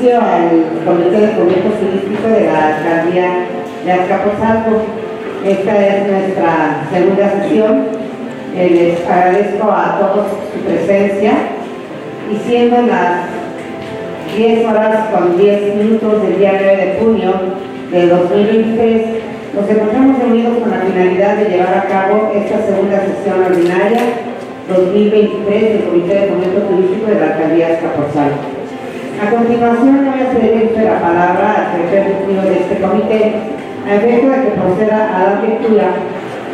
inicio al Comité de Fomento Turístico de la Alcaldía de Azcapotzalco. Esta es nuestra segunda sesión. Eh, les agradezco a todos su presencia y siendo las 10 horas con 10 minutos del día 9 de junio del 2023, nos encontramos reunidos con la finalidad de llevar a cabo esta segunda sesión ordinaria 2023 del Comité de Fomento Turístico de la Alcaldía de Escapotzalco. A continuación voy a ceder la palabra al secretario de este comité, a efecto de que proceda a la lectura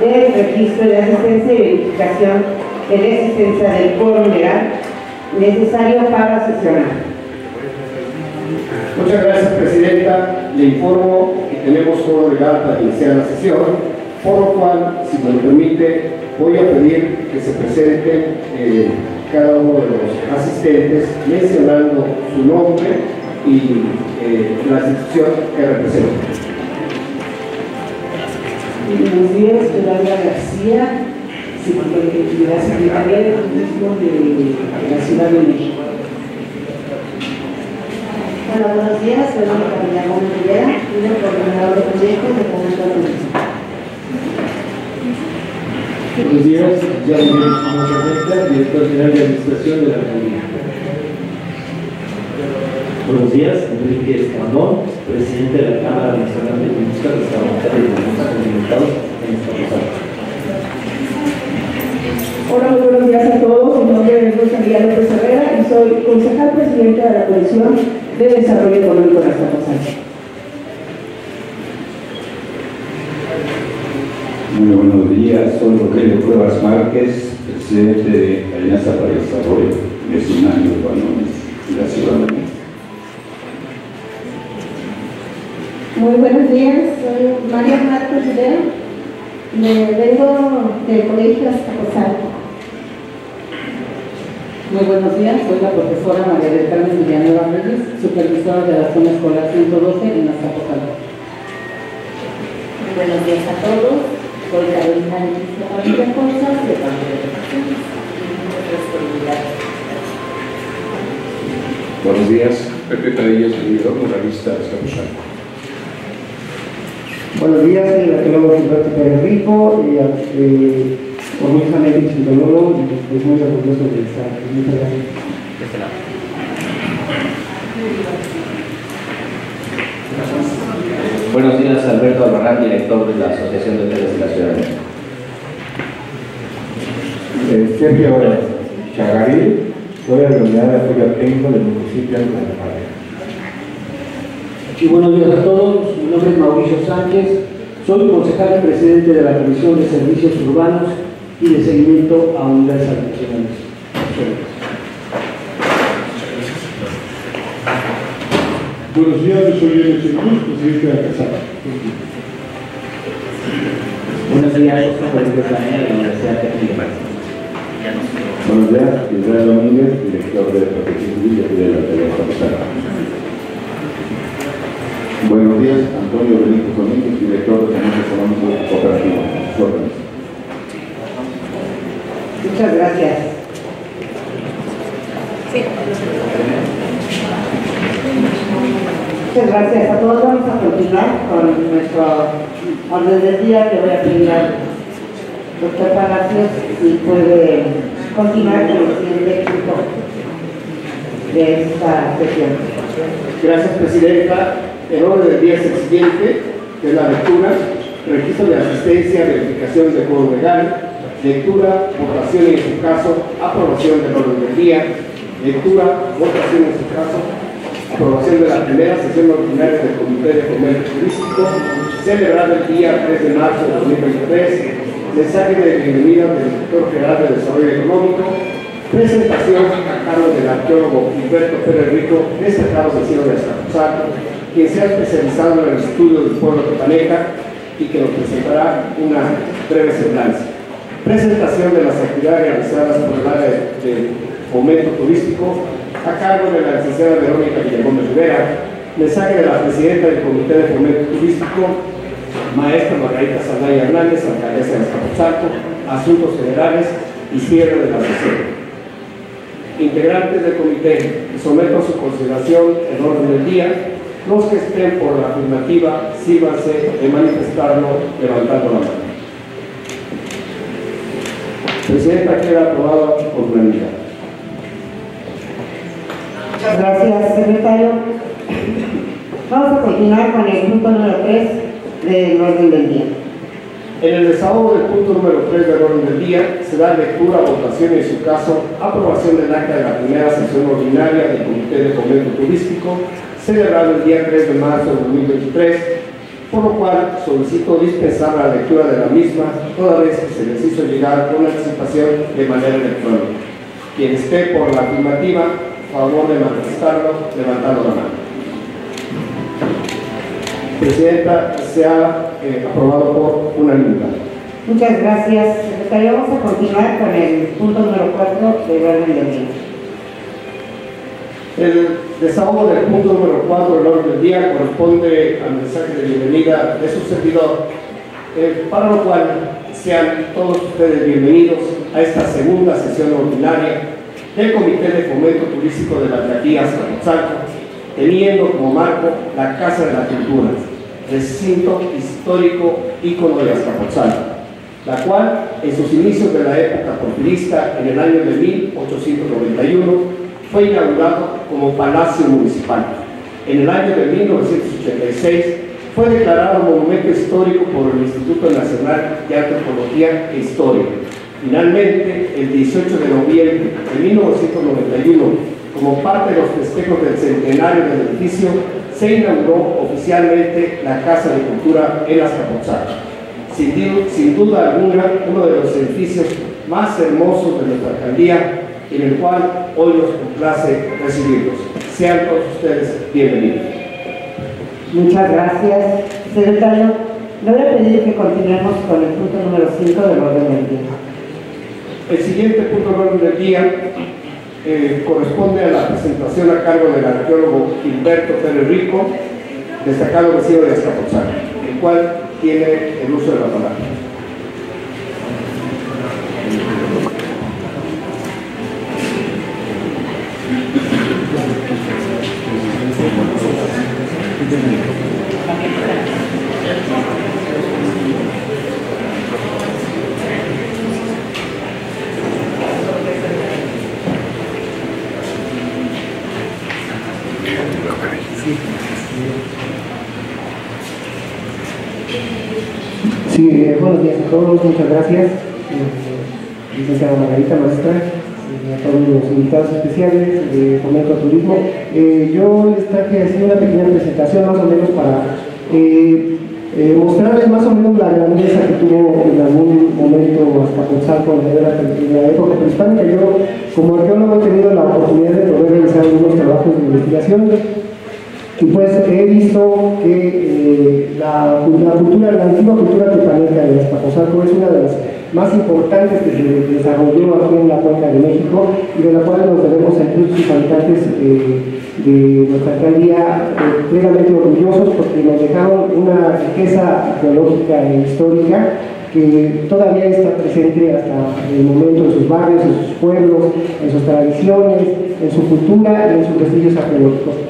del registro de asistencia y verificación de la existencia del quórum legal necesario para sesionar. Muchas gracias, Presidenta. Le informo que tenemos quórum legal para iniciar la sesión, por lo cual, si me lo permite, voy a pedir que se presenten eh, cada uno de los asistentes mencionando su nombre y eh, la institución que representa. Buenos días, Yolanda García, de la Secretaría de Turismo de la Ciudad de México. Hola, buenos días, soy Mónica Villamón Rivera, líder coordinador de proyectos de Fomento Turismo. Buenos días, ya Miguel director general de Administración de la Alcaldía. Buenos días, Enrique Escandón, presidente de la Cámara Nacional de Industria Restaurantera y Alimentos Alimentados en Escapuzalco. Hola, muy buenos días a todos. Mi nombre es Rosalía López Herrera y soy concejal presidente de la Comisión de Desarrollo Económico de Escapuzalco. Muy buenos días, soy Rogelio Cuevas Márquez, presidente de Alianza para el Desarrollo Vecinal y de la Ciudad de México. Muy buenos días, soy María Marcos Rivera, me vengo del Colegio Azcapotzalco. Muy buenos días, soy la profesora María del Carmen Villanueva Reyes, supervisora de la zona escolar 112 en Azcapotzalco. Muy buenos días a todos, soy Carolina de. Buenos días, Pepe Padilla, servidor, moralista de Escapuzalco. Buenos días, soy el arqueólogo Gilberto Pérez Rico, y eh, orgullosamente chindololo y pues muy orgulloso de estar aquí. Muchas gracias. Buenos días, Alberto Albarrán, director de la Asociación de Hoteles de la Ciudad de México. Eh, Sergio Chagaril, soy de la unidad de apoyo técnico del municipio de Guadalajara. Y buenos días a todos, mi nombre es Mauricio Sánchez, soy concejal y presidente de la Comisión de Servicios Urbanos y de Seguimiento a Unidades Habitacionales. Buenos días, yo soy Enes Cruz, presidente de la Casada. Buenos días, Oscar Rodríguez Daniel, de la Universidad Técnica de Buenos días, Israel Domínguez, director de Protección Civil de aquí de la Zapozalco. Buenos días, Antonio Benito Domínguez, director de Fomento Económico Cooperativo. Sus órdenes. Muchas gracias. Muchas gracias a todos. Vamos a continuar con nuestro orden del día. Le voy a pedir al doctor Palacios si puede continuar con el siguiente punto de esta sesión. Gracias, Presidenta. El orden del día es el siguiente, que es la lectura, registro de asistencia, verificación de juego legal, lectura, votación y en su caso, aprobación del orden del día, lectura, votación en su caso, aprobación de la primera sesión ordinaria del Comité de Comercio Turístico, celebrada el día 3 de marzo de 2023, mensaje de bienvenida del Director General de Desarrollo Económico, presentación a cargo del arqueólogo Gilberto Pérez Rico, destacado vecino de Azcapotzalco, quien se ha especializado en el estudio del pueblo de Paneca y que nos presentará una breve semblanza. Presentación de las actividades realizadas por el área de fomento turístico a cargo de la licenciada Verónica Villamón Rivera, mensaje de la presidenta del Comité de Fomento Turístico, maestra Margarita Salaya Hernández, alcaldesa de Escapotzalco, asuntos federales y cierre de la sesión. Integrantes del comité, someto a su consideración el orden del día. Los que estén por la afirmativa, sírvanse de manifestarlo levantando la mano. Presidenta, queda aprobado por unanimidad. Gracias, secretario. Vamos a continuar con el punto número 3 del orden del día. En el desahogo del punto número 3 del orden del día se da lectura, votación y en su caso aprobación del acta de la primera sesión ordinaria del Comité de Fomento Turístico celebrado el día 3 de marzo de 2023, por lo cual solicito dispensar la lectura de la misma toda vez que se les hizo llegar con anticipación de manera electrónica. Quien esté por la afirmativa, favor de manifestarlo levantando la mano. Presidenta, se ha eh, aprobado por unanimidad. Muchas gracias, secretario. Vamos a continuar con el punto número 4 del orden del día. El desahogo del punto número 4 del orden del día corresponde al mensaje de bienvenida de su servidor, eh, para lo cual sean todos ustedes bienvenidos a esta segunda sesión ordinaria del Comité de Fomento Turístico de la Alcaldía Azcapotzalco, teniendo como marco la Casa de la Cultura, recinto histórico ícono de Azcapotzalco, la cual en sus inicios de la época porfirista en el año de 1891 fue inaugurado como Palacio Municipal. En el año de 1986 fue declarado monumento histórico por el Instituto Nacional de Antropología e Historia. Finalmente, el 18 de noviembre de 1991, como parte de los festejos del centenario del edificio, se inauguró oficialmente la Casa de Cultura en Azcapotzalco. Sin, sin duda alguna, uno de los edificios más hermosos de nuestra alcaldía en el cual hoy nos complace recibirlos. Sean todos ustedes bienvenidos. Muchas gracias, secretario. Le voy a pedir que continuemos con el punto número 5 del orden del día. El siguiente punto orden del día eh, corresponde a la presentación a cargo del arqueólogo Gilberto Pérez Rico, destacado vecino de Azcapotzalco, el cual tiene el uso de la palabra. Sí, buenos días a todos, muchas gracias. Eh, licenciada Margarita, maestra, eh, a todos los invitados especiales de Fomento Turismo. Eh, yo les traje así una pequeña presentación más o menos para eh, mostrarles más o menos la grandeza que tuvo en algún momento Azcapotzalco en la, en la época prehispánica. Yo como arqueólogo he tenido la oportunidad de poder realizar algunos trabajos de investigación y pues he visto que eh, la, cultura, la antigua cultura tepaneca de Azcapotzalco es una de las más importantes que se desarrolló aquí en la cuenca de México y de la cual nos debemos sentir sus habitantes eh, de nuestra alcaldía eh, plenamente orgullosos porque nos dejaron una riqueza arqueológica e histórica que todavía está presente hasta el momento en sus barrios, en sus pueblos, en sus tradiciones, en su cultura y en sus vestigios arqueológicos.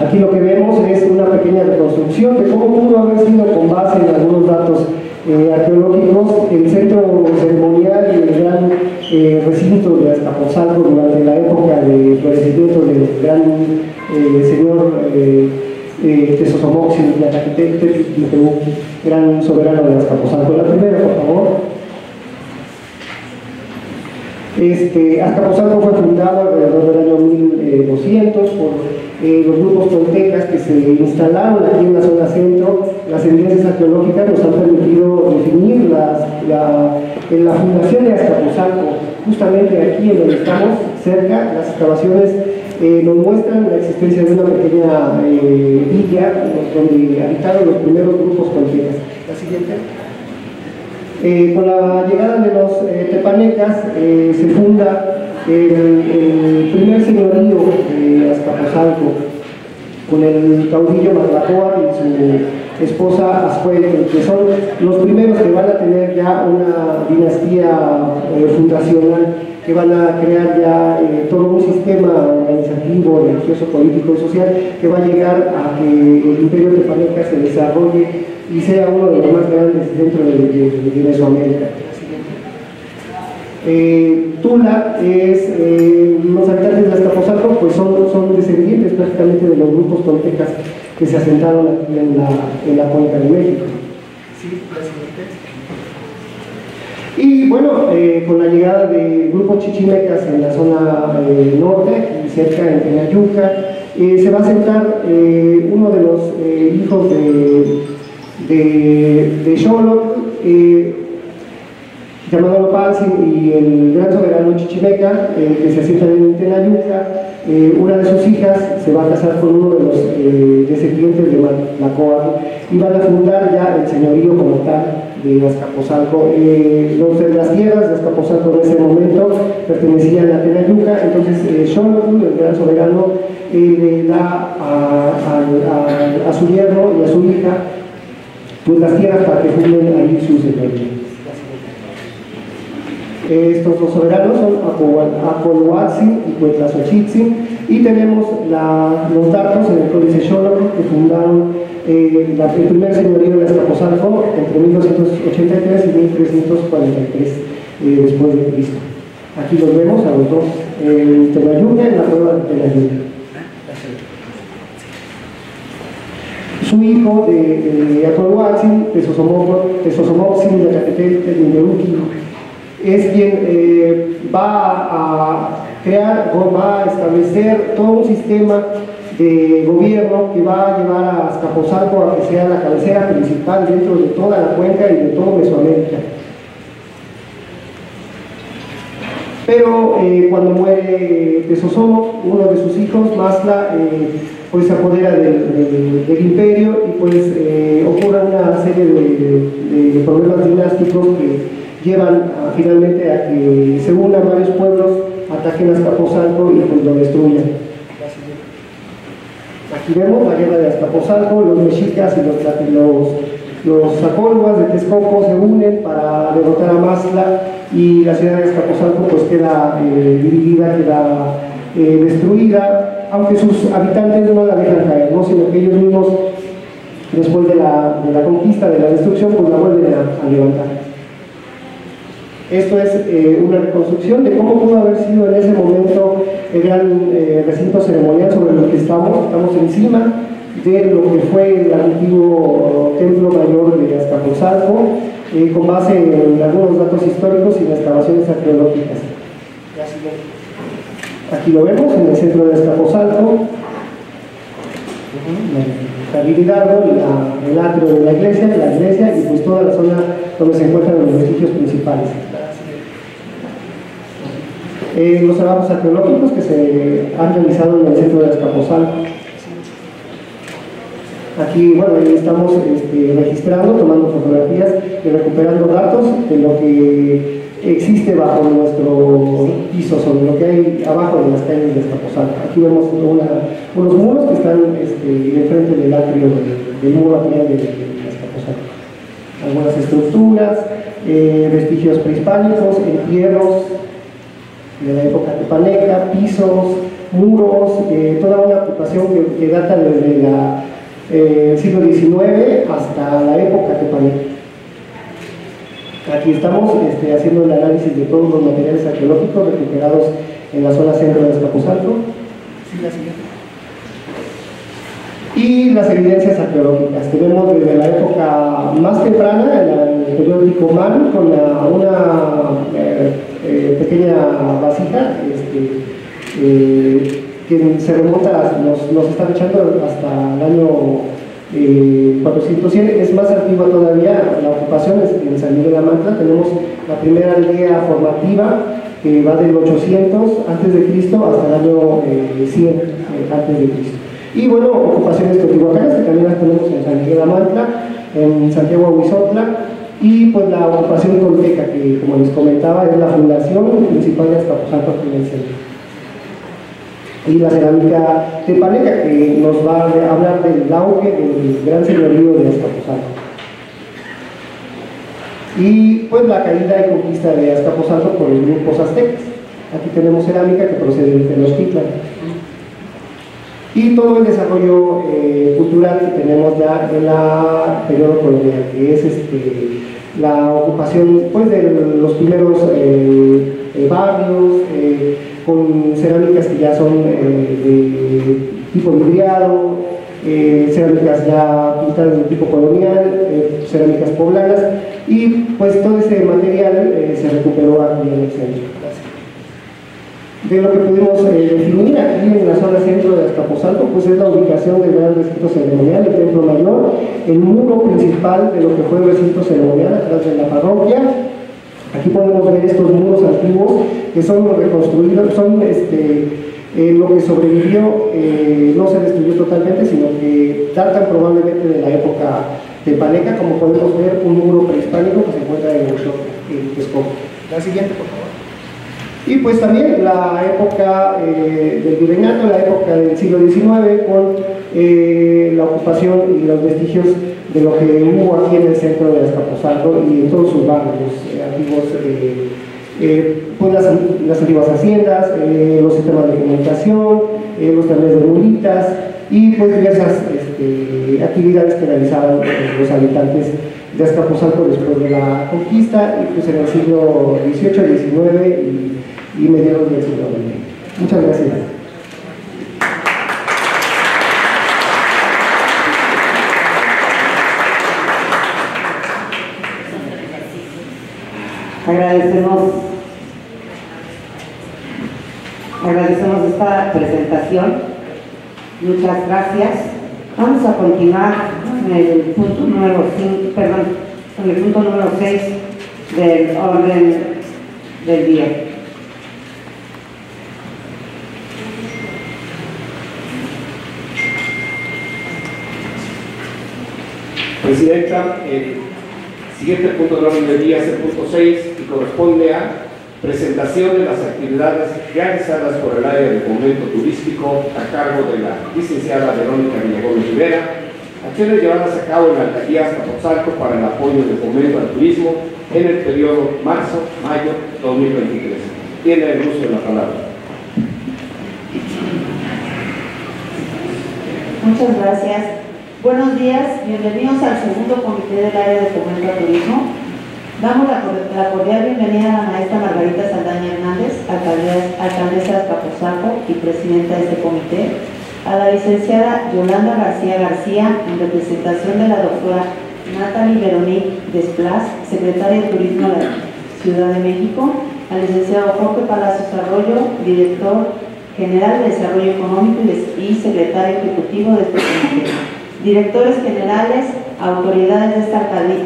Aquí lo que vemos es una pequeña reconstrucción de cómo pudo haber sido con base en algunos datos eh, arqueológicos el centro ceremonial y el gran eh, recinto de Azcapotzalco durante la época de florecimiento del gran eh, señor eh, eh, Tesosomoxi, gran soberano de Azcapotzalco. La primera, por favor. Este, Azcapotzalco fue fundado alrededor del año 1200 por eh, los grupos toltecas que se instalaron aquí en la zona centro. Las evidencias arqueológicas nos han permitido definir la, la fundación de Azcapotzalco, justamente aquí en donde estamos, cerca, las excavaciones eh, nos muestran la existencia de una pequeña eh, villa donde habitaron los primeros grupos toltecas. La siguiente. Eh, con la llegada de los eh, tepanecas eh, se funda el, primer señorío de Azcapotzalco con el caudillo Matlacoa y su esposa Azcuel, que son los primeros que van a tener ya una dinastía fundacional que van a crear ya eh, todo un sistema organizativo, religioso, político y social que va a llegar a que el imperio de Paneca se desarrolle y sea uno de los más grandes dentro de, de, Mesoamérica. Eh, Tula es, eh, los habitantes de Azcapotzalco pues son, descendientes prácticamente de los grupos toltecas que se asentaron aquí en la, en cuenca de México. Y bueno, eh, con la llegada de grupos chichimecas en la zona eh, norte, cerca en Tenayuca, eh, se va a asentar uno de los hijos de, de, de llamado Lopalsin y el gran soberano Chichimeca, eh, que se asientan en Tenayuca, eh, una de sus hijas se va a casar con uno de los eh, descendientes de Macoa y van a fundar ya el señorío como tal de Azcapotzalco. Los, las tierras de Azcapotzalco en ese momento pertenecían a Tenayuca, entonces eh, el gran soberano, le da a, su yerno y a su hija pues las tierras para que funden ahí su señorío. Estos dos soberanos son Apoloatzin y Cuetlazochitzin y tenemos los datos en el Códice Xolotl que fundaron eh, el primer señorío de Azcapotzalco entre 1283 y 1343 eh, después de Cristo. Aquí los vemos a los dos en Tenayuca, en la prueba de Tenayuca. Su hijo de, de Apoloatzin, Tesosomoxin, de Catetel, de es quien eh, va a crear o va a establecer todo un sistema de gobierno que va a llevar a Azcapotzalco a que sea la cabecera principal dentro de toda la cuenca y de todo Mesoamérica. Pero eh, cuando muere Tesosomo, uno de sus hijos, Masla, eh, pues se apodera del, imperio y pues ocurre una serie de, de problemas dinásticos que llevan finalmente a que se unan varios pueblos, ataquen a Azcapotzalco y pues lo destruyan. Aquí vemos la guerra de Azcapotzalco, los mexicas y los, los, los de Texcoco se unen para derrotar a Mazla y la ciudad de Azcapotzalco pues queda eh, dividida, queda eh, destruida, aunque sus habitantes no la dejan caer, ¿no? sino que ellos mismos después de la, de la conquista, de la destrucción, pues la vuelven a levantar. Esto es eh, una reconstrucción de cómo pudo haber sido en ese momento el gran eh, recinto ceremonial sobre el que estamos. Estamos encima de lo que fue el antiguo templo mayor de Azcapotzalco, eh, con base en algunos datos históricos y en excavaciones arqueológicas. Aquí lo vemos en el centro de Azcapotzalco. Javier Hidalgo, el atrio de la iglesia, la iglesia y pues toda la zona donde se encuentran los vestigios principales. Eh, los trabajos arqueológicos que se han realizado en el centro de Azcapotzalco. Aquí, bueno, estamos este, registrando, tomando fotografías y recuperando datos de lo que existe bajo nuestro piso, sobre lo que hay abajo de las calles de Azcapotzalco. Aquí vemos unos muros que están este, enfrente del atrio del, muro aquí de, de Azcapotzalco. Algunas estructuras, eh, vestigios prehispánicos, entierros, de la época tepaneca, pisos, muros, eh, toda una ocupación que, data desde eh, el siglo XIX hasta la época tepaneca. Aquí estamos este, haciendo el análisis de todos los materiales arqueológicos recuperados en la zona centro de Escapuzalco. y las evidencias arqueológicas. Tenemos desde la época más temprana, en el periodo Man, con una eh, eh, pequeña vasija este, eh, que se remonta, nos, nos están echando hasta el año 400 eh, es más antigua todavía, la ocupación en San Miguel de la Manta, tenemos la primera aldea formativa que va del 800 antes de Cristo hasta el año 100 antes de Cristo. Y bueno, ocupaciones teotihuacanas que también las tenemos en San Miguel de la Manta, en Santiago Huizotla, y pues la ocupación tolteca, que como les comentaba es la fundación principal de Azcapotzalco. Y la cerámica tepaneca, que nos va a hablar del auge del gran señorío de Azcapotzalco. Y pues la caída y conquista de Azcapotzalco por el grupo aztecas. Aquí tenemos cerámica que procede de Tenochtitlan. Y todo el desarrollo eh, cultural que tenemos ya en la periodo colonial, que es este, la ocupación pues, de los primeros eh, eh, barrios, con cerámicas que ya son de tipo vidriado, cerámicas ya pintadas de tipo colonial, cerámicas poblanas, y pues todo ese material se recuperó aquí en el centro de lo que pudimos eh, definir aquí en la zona centro de Azcapotzalco, pues es la ubicación del gran recinto ceremonial, el templo mayor, el muro principal de lo que fue el recinto ceremonial atrás de la parroquia. Aquí podemos ver estos muros antiguos que son reconstruidos, son este, eh, lo que sobrevivió, eh, no se destruyó totalmente, sino que datan probablemente de la época de Paneca, como podemos ver un muro prehispánico que se encuentra en el Texcoco. La siguiente, por favor. Y pues también la época eh, del virreinato, la época del siglo XIX, con eh, la ocupación y los vestigios de lo que hubo aquí en el centro de Azcapotzalco y en todos sus barrios eh, antiguos, pues las, antiguas haciendas, los sistemas de comunicación, los trenes de mulitas y pues diversas este, actividades que realizaban los habitantes de Azcapotzalco después de la conquista y pues en el siglo XVIII, XIX y y mediados del siglo XX. Muchas gracias. Agradecemos, agradecemos esta presentación. Muchas gracias. Vamos a continuar en el punto número 5, perdón, en el punto número 6 del orden del día. Presidenta, el siguiente punto de orden del día es el punto 6 y corresponde a presentación de las actividades realizadas por el área de fomento turístico a cargo de la licenciada Verónica Villagómez Rivera, acciones llevadas a cabo en la alcaldía Azcapotzalco para el apoyo del fomento al turismo en el periodo marzo-mayo 2023. Tiene el uso de la palabra. Muchas gracias. Buenos días, bienvenidos al segundo comité del área de fomento al turismo. Damos la, cordial bienvenida a la maestra Margarita Saldaña Hernández, alcaldesa de Capozalco y presidenta de este comité, a la licenciada Yolanda García García, en representación de la doctora Natalie Veronique Desplas, secretaria de Turismo de la Ciudad de México, al licenciado Jorge Palacios Arroyo, director general de Desarrollo Económico y secretario ejecutivo de este comité directores generales, autoridades de esta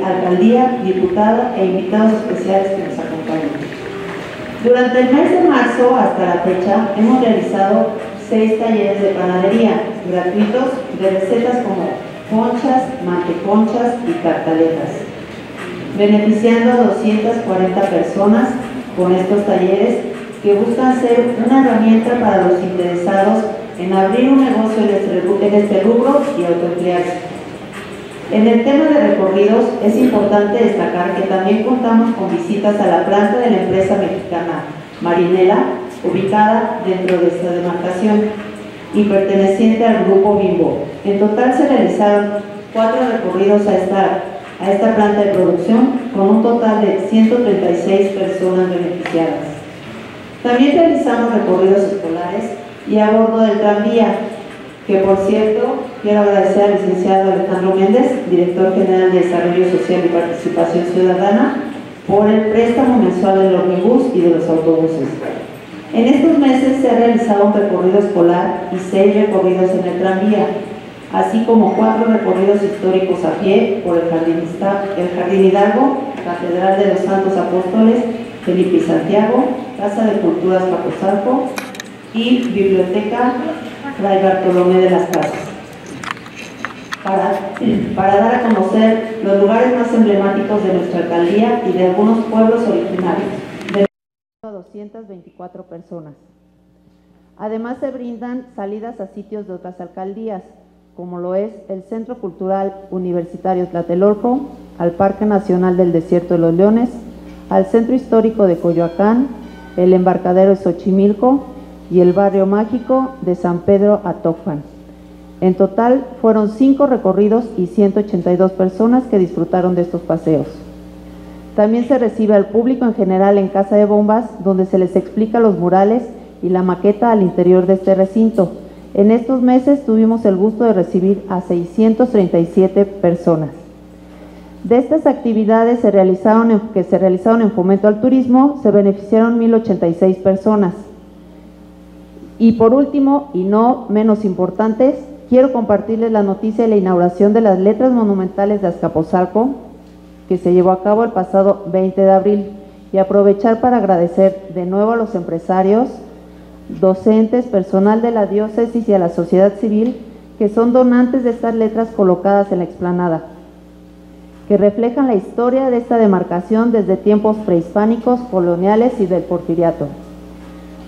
alcaldía, diputada e invitados especiales que nos acompañan. Durante el mes de marzo hasta la fecha hemos realizado seis talleres de panadería gratuitos de recetas como conchas, manteconchas y cartaletas, beneficiando a 240 personas con estos talleres que buscan ser una herramienta para los interesados en abrir un negocio este en este rubro y autoemplearse. En el tema de recorridos es importante destacar que también contamos con visitas a la planta de la empresa mexicana Marinela, ubicada dentro de esta demarcación y perteneciente al grupo Bimbo. En total se realizaron cuatro recorridos a esta, a esta planta de producción con un total de 136 personas beneficiadas. También realizamos recorridos escolares y a bordo del tranvía, que por cierto quiero agradecer al licenciado Alejandro Méndez, director general de Desarrollo Social y Participación Ciudadana, por el préstamo mensual del ómnibus y de los autobuses. En estos meses se ha realizado un recorrido escolar y seis recorridos en el tranvía, así como cuatro recorridos históricos a pie por el Jardín, el Jardín Hidalgo, Catedral de los Santos Apóstoles, Felipe y Santiago, Casa de Culturas Capozalco, y Biblioteca Fray Bartolomé de las Casas. Para, para, dar a conocer los lugares más emblemáticos de nuestra alcaldía y de algunos pueblos originarios, de 224 personas. Además se brindan salidas a sitios de otras alcaldías, como lo es el Centro Cultural Universitario Tlatelolco, al Parque Nacional del Desierto de los Leones, al Centro Histórico de Coyoacán, el embarcadero de Xochimilco y el barrio mágico de San Pedro Atofan. En total fueron cinco recorridos y 182 personas que disfrutaron de estos paseos. También se recibe al público en general en Casa de Bombas, donde se les explica los murales y la maqueta al interior de este recinto. En estos meses tuvimos el gusto de recibir a 637 personas. De estas actividades se realizaron que se realizaron en fomento al turismo, se beneficiaron 1.086 personas. Y por último, y no menos importantes, quiero compartirles la noticia de la inauguración de las letras monumentales de Azcapotzalco, que se llevó a cabo el pasado 20 de abril, y aprovechar para agradecer de nuevo a los empresarios, docentes, personal de la diócesis y a la sociedad civil que son donantes de estas letras colocadas en la explanada que reflejan la historia de esta demarcación desde tiempos prehispánicos, coloniales y del porfiriato.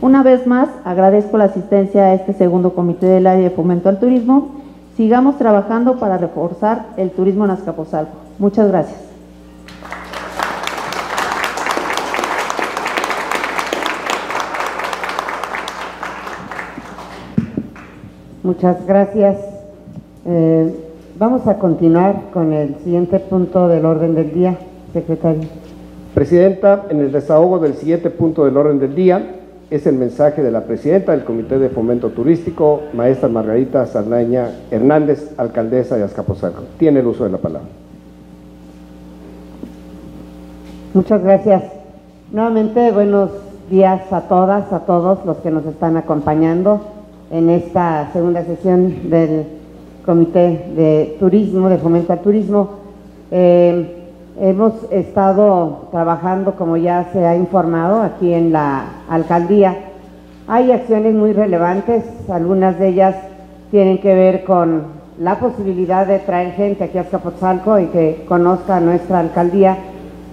Una vez más, agradezco la asistencia a este segundo comité del área de fomento al turismo. Sigamos trabajando para reforzar el turismo en Azcapotzalco. Muchas gracias. Muchas gracias. Eh, Vamos a continuar con el siguiente punto del orden del día, secretario. Presidenta, en el desahogo del siguiente punto del orden del día es el mensaje de la presidenta del Comité de Fomento Turístico, maestra Margarita Sarnaña Hernández, alcaldesa de Azcapotzalco. Tiene el uso de la palabra. Muchas gracias. Nuevamente, buenos días a todas, a todos los que nos están acompañando en esta segunda sesión del Comité de Turismo, de Fomento al Turismo. Eh, hemos estado trabajando, como ya se ha informado, aquí en la alcaldía. Hay acciones muy relevantes, algunas de ellas tienen que ver con la posibilidad de traer gente aquí a Azcapotzalco y que conozca nuestra alcaldía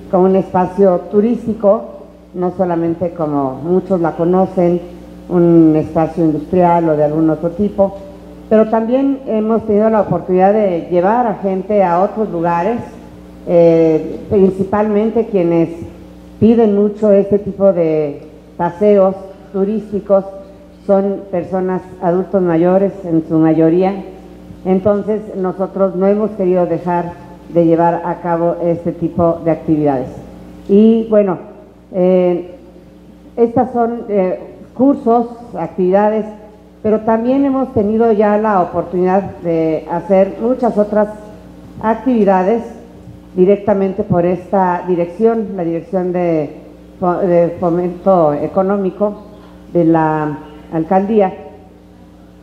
como un espacio turístico, no solamente como muchos la conocen, un espacio industrial o de algún otro tipo, pero también hemos tenido la oportunidad de llevar a gente a otros lugares, eh, principalmente quienes piden mucho este tipo de paseos turísticos, son personas adultos mayores en su mayoría, entonces nosotros no hemos querido dejar de llevar a cabo este tipo de actividades. Y bueno, eh, estas son eh, cursos, actividades pero también hemos tenido ya la oportunidad de hacer muchas otras actividades directamente por esta dirección, la Dirección de, Fomento Económico de la Alcaldía,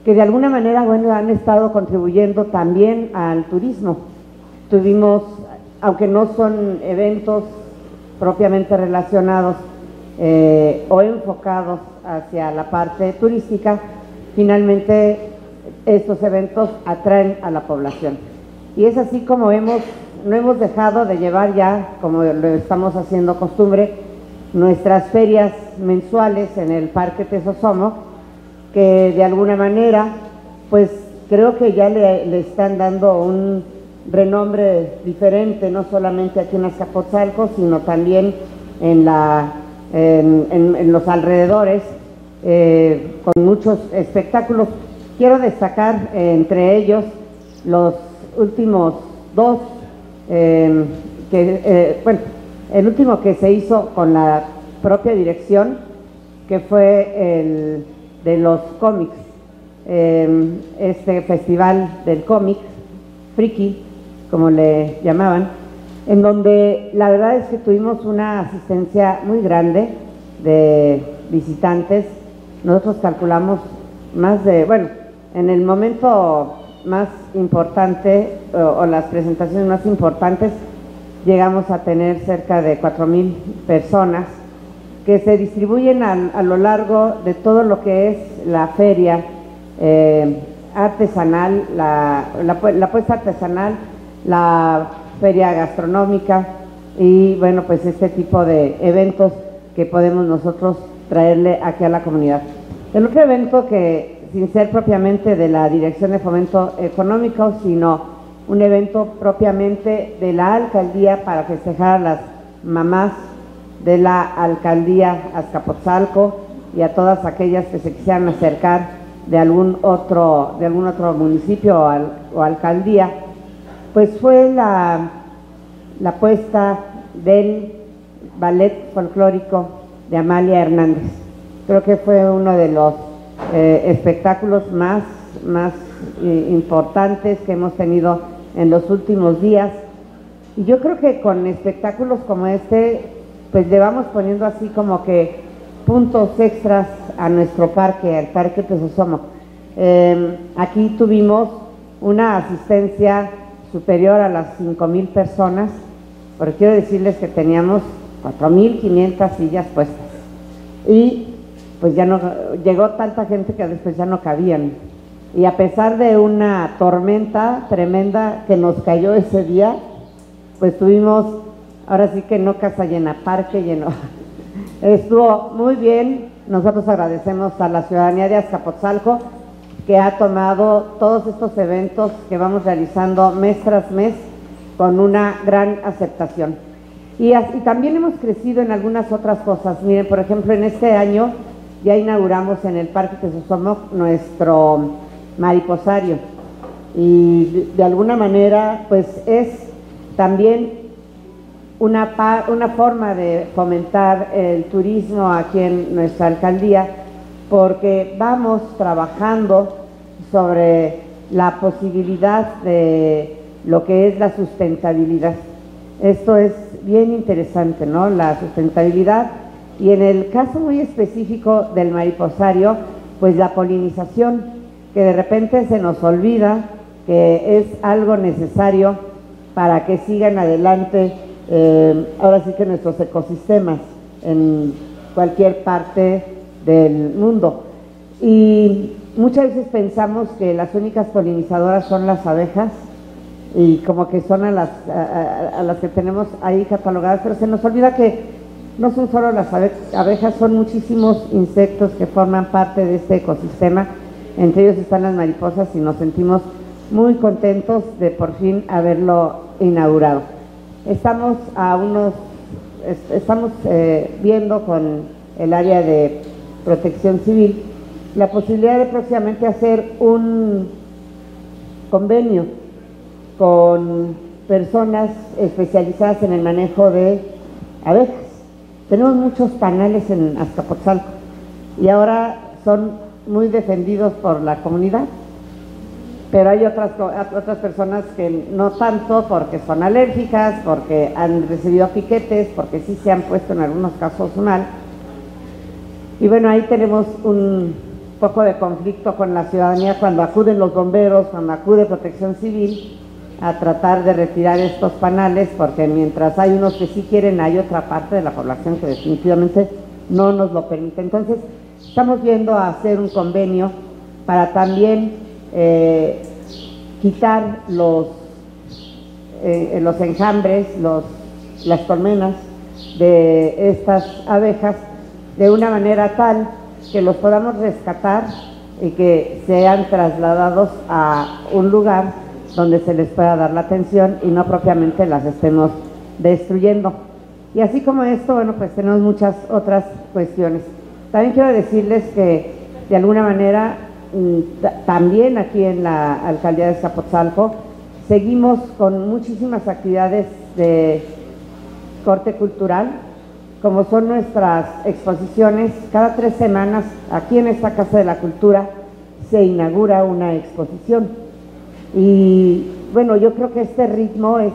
que de alguna manera bueno, han estado contribuyendo también al turismo. Tuvimos, aunque no son eventos propiamente relacionados eh, o enfocados hacia la parte turística, finalmente estos eventos atraen a la población. Y es así como hemos, no hemos dejado de llevar ya, como lo estamos haciendo costumbre, nuestras ferias mensuales en el Parque Tesosomo, que de alguna manera, pues creo que ya le, están dando un renombre diferente, no solamente aquí en Azcapotzalco, sino también en, la, en los alrededores, eh, con muchos espectáculos. Quiero destacar eh, entre ellos los últimos dos, em, que, eh, bueno, el último que se hizo con la propia dirección, que fue el de los cómics, em, este festival del cómic, friki, como le llamaban, en donde la verdad es que tuvimos una asistencia muy grande de visitantes. Nosotros calculamos más de, bueno, en el momento más importante o, las presentaciones más importantes llegamos a tener cerca de 4.000 personas que se distribuyen a, lo largo de todo lo que es la feria eh, artesanal, la, la, puesta artesanal, la feria gastronómica y bueno, pues este tipo de eventos que podemos nosotros traerle aquí a la comunidad. El otro evento que, sin ser propiamente de la Dirección de Fomento Económico, sino un evento propiamente de la alcaldía para festejar a las mamás de la alcaldía Azcapotzalco y a todas aquellas que se quisieran acercar de algún otro, de algún otro municipio o, o alcaldía, pues fue la, la puesta del ballet folclórico de Amalia Hernández. Creo que fue uno de los eh, espectáculos más, más eh, importantes que hemos tenido en los últimos días. Y yo creo que con espectáculos como este, pues le vamos poniendo así como que puntos extras a nuestro parque, al Parque Tesosomo. Eh, aquí tuvimos una asistencia superior a las 5.000 personas, porque quiero decirles que teníamos 4.500 sillas puestas. Y pues ya no, llegó tanta gente que después ya no cabían. Y a pesar de una tormenta tremenda que nos cayó ese día, pues tuvimos, ahora sí que no casa llena, parque lleno. Estuvo muy bien. Nosotros agradecemos a la ciudadanía de Azcapotzalco que ha tomado todos estos eventos que vamos realizando mes tras mes con una gran aceptación. Y, así, también hemos crecido en algunas otras cosas. Miren, por ejemplo, en este año ya inauguramos en el Parque Tesosomoc nuestro mariposario. Y de alguna manera, pues es también una, una forma de fomentar el turismo aquí en nuestra alcaldía, porque vamos trabajando sobre la posibilidad de lo que es la sustentabilidad. Esto es bien interesante, ¿no? La sustentabilidad y en el caso muy específico del mariposario, pues la polinización, que de repente se nos olvida que es algo necesario para que sigan adelante eh, ahora sí que nuestros ecosistemas en cualquier parte del mundo. Y muchas veces pensamos que las únicas polinizadoras son las abejas y como que son a las, a, las que tenemos ahí catalogadas, pero se nos olvida que no son solo las abejas, son muchísimos insectos que forman parte de este ecosistema, entre ellos están las mariposas y nos sentimos muy contentos de por fin haberlo inaugurado. Estamos a unos, estamos eh, viendo con el área de protección civil la posibilidad de próximamente hacer un convenio con personas especializadas en el manejo de abejas. Tenemos muchos panales en Azcapotzalco y ahora son muy defendidos por la comunidad pero hay otras, otras personas que no tanto porque son alérgicas, porque han recibido piquetes, porque sí se han puesto en algunos casos mal. Y bueno, ahí tenemos un poco de conflicto con la ciudadanía cuando acuden los bomberos, cuando acude protección civil a tratar de retirar estos panales, porque mientras hay unos que sí quieren, hay otra parte de la población que definitivamente no nos lo permite. Entonces, estamos viendo hacer un convenio para también eh, quitar los, eh, los enjambres, los, las colmenas de estas abejas de una manera tal que los podamos rescatar y que sean trasladados a un lugar donde se les pueda dar la atención y no propiamente las estemos destruyendo. Y así como esto, bueno, pues tenemos muchas otras cuestiones. También quiero decirles que de alguna manera Mm, también aquí en la alcaldía de Zapotzalco, seguimos con muchísimas actividades de corte cultural, como son nuestras exposiciones. Cada tres semanas, aquí en esta Casa de la Cultura, se inaugura una exposición. Y bueno, yo creo que este ritmo es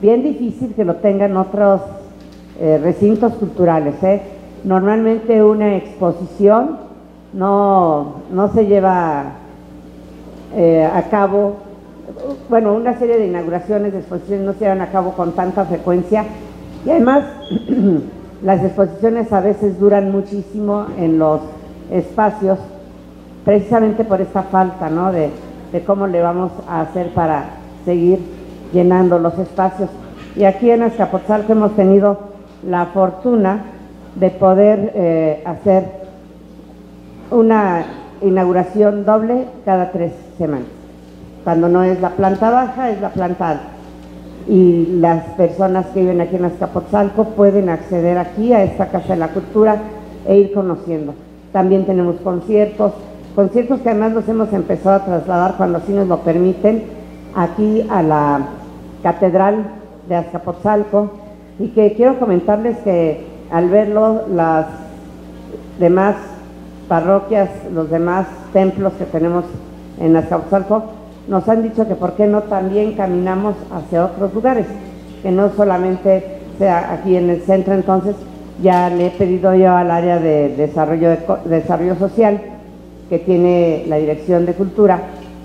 bien difícil que lo tengan otros eh, recintos culturales. ¿eh? Normalmente una exposición no, no se lleva eh, a cabo, bueno, una serie de inauguraciones de exposiciones no se llevan a cabo con tanta frecuencia y además las exposiciones a veces duran muchísimo en los espacios precisamente por esta falta ¿no? de, cómo le vamos a hacer para seguir llenando los espacios. Y aquí en Azcapotzalco hemos tenido la fortuna de poder eh, hacer una inauguración doble cada tres semanas. Cuando no es la planta baja, es la planta alta. y las personas que viven aquí en Azcapotzalco pueden acceder aquí a esta Casa de la Cultura e ir conociendo. También tenemos conciertos, conciertos que además los hemos empezado a trasladar cuando así nos lo permiten, aquí a la Catedral de Azcapotzalco. Y que quiero comentarles que al verlo las demás parroquias, los demás templos que tenemos en Azcapotzalco, nos han dicho que por qué no también caminamos hacia otros lugares, que no solamente sea aquí en el centro, entonces ya le he pedido yo al área de desarrollo, de, desarrollo social que tiene la Dirección de Cultura,